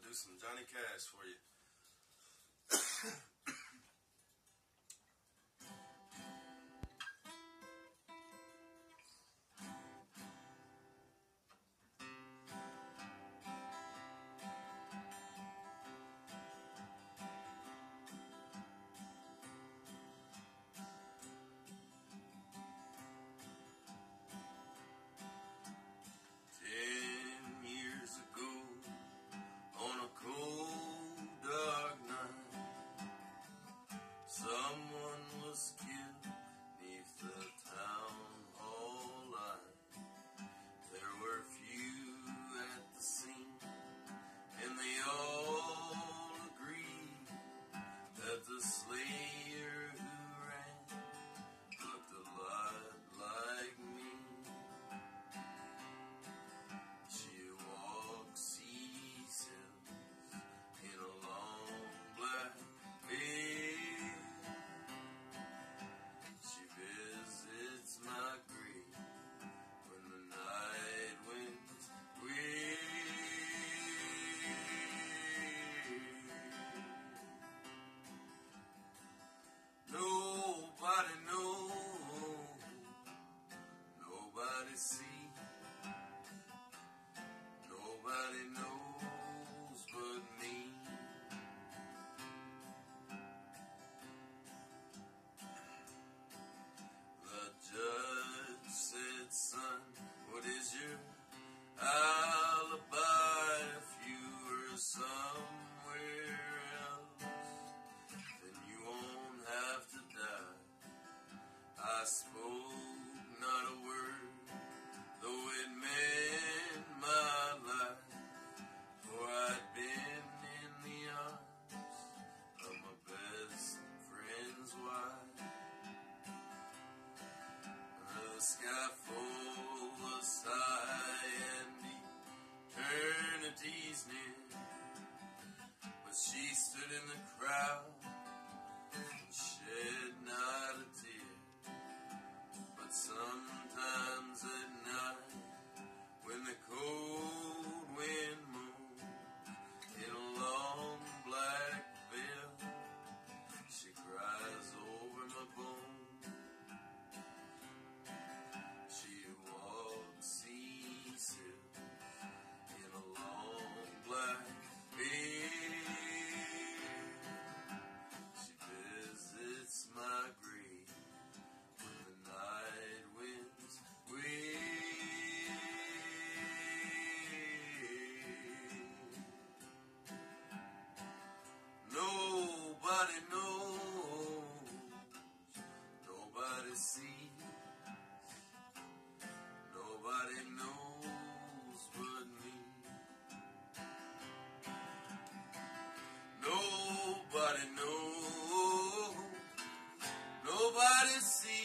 do some Johnny Cash for you. Someone was killed. nobody see. Nobody knows but me. The judge said, son, what is your alibi if you were somewhere else? Then you won't have to die. I suppose. the of sigh and eternity's near. But she stood in the crowd and shared. Nobody knows. Nobody sees.